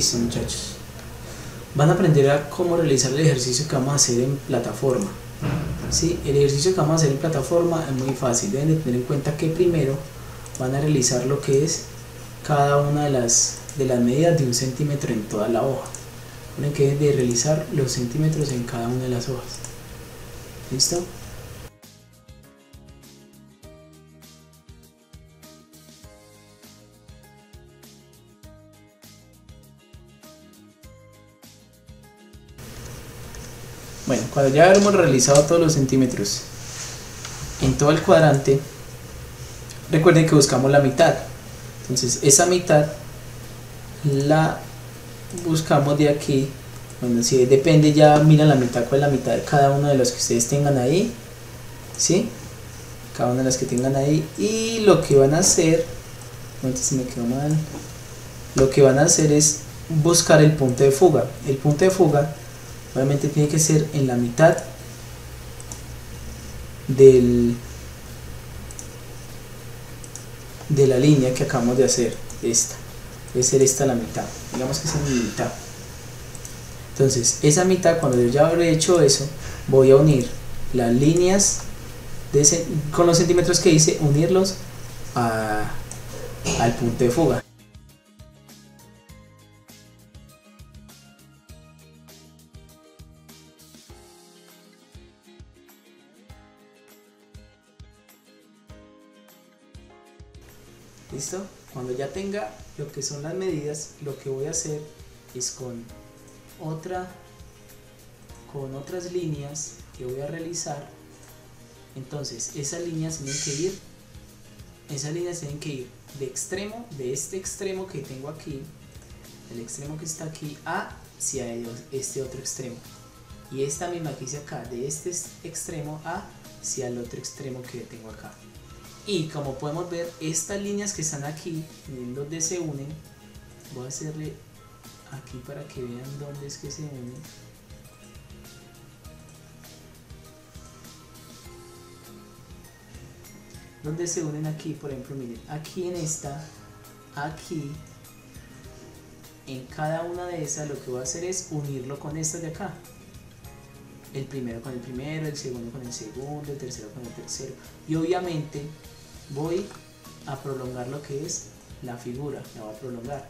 Listo muchachos. Van a aprender a cómo realizar el ejercicio que vamos a hacer en plataforma. ¿Sí? El ejercicio que vamos a hacer en plataforma es muy fácil. Deben de tener en cuenta que primero van a realizar lo que es cada una de las, de las medidas de un centímetro en toda la hoja. Tienen que de realizar los centímetros en cada una de las hojas. ¿Listo? Bueno, cuando ya hemos realizado todos los centímetros en todo el cuadrante, recuerden que buscamos la mitad. Entonces esa mitad la buscamos de aquí. Bueno, si depende ya, miran la mitad, cuál es la mitad de cada uno de los que ustedes tengan ahí. ¿Sí? Cada una de las que tengan ahí. Y lo que van a hacer, se me quedó mal. Lo que van a hacer es buscar el punto de fuga. El punto de fuga obviamente tiene que ser en la mitad del de la línea que acabamos de hacer esta. Debe ser esta la mitad. Digamos que es mi mitad. Entonces esa mitad cuando yo ya habré hecho eso voy a unir las líneas con los centímetros que hice unirlos al punto de fuga ¿Listo? Cuando ya tenga lo que son las medidas, lo que voy a hacer es con otra con otras líneas que voy a realizar. Entonces, esas líneas tienen que ir esas líneas tienen que ir de extremo, de este extremo que tengo aquí, el extremo que está aquí, hacia este otro extremo. Y esta misma que hice acá, de este extremo hacia el otro extremo que tengo acá. Y como podemos ver, estas líneas que están aquí, donde se unen, voy a hacerle aquí para que vean dónde es que se unen. Donde se unen aquí, por ejemplo, miren, aquí en esta, aquí, en cada una de esas lo que voy a hacer es unirlo con estas de acá. El primero con el primero, el segundo con el segundo, el tercero con el tercero. Y obviamente voy a prolongar lo que es la figura, la voy a prolongar.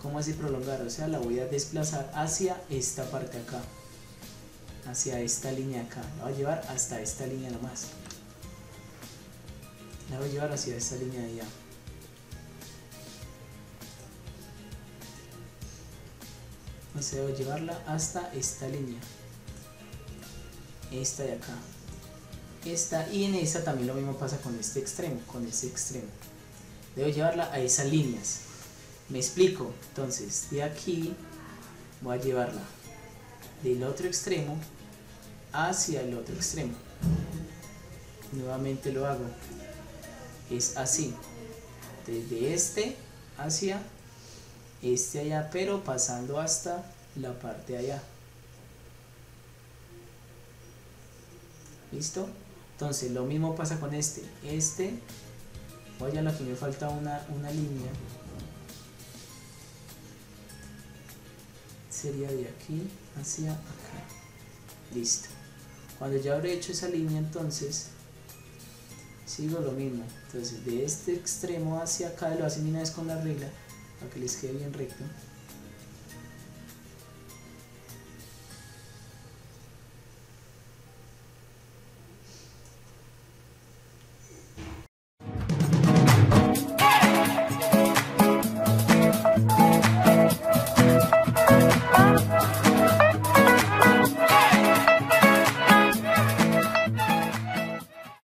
¿Cómo así prolongar? O sea, la voy a desplazar hacia esta parte acá, hacia esta línea acá. La voy a llevar hasta esta línea nomás. La voy a llevar hacia esta línea de allá. O sea, voy a llevarla hasta esta línea. Esta de acá esta y en esta también lo mismo pasa con este extremo, con este extremo. Debo llevarla a esas líneas. Me explico. Entonces, de aquí voy a llevarla del otro extremo hacia el otro extremo. Nuevamente lo hago. Es así. Desde este hacia este allá, pero pasando hasta la parte allá. ¿Listo? Entonces lo mismo pasa con este. Este, voy a la que me falta una, una línea. Sería de aquí hacia acá. Listo. Cuando ya habré hecho esa línea entonces sigo lo mismo. Entonces de este extremo hacia acá lo hacen una vez con la regla para que les quede bien recto.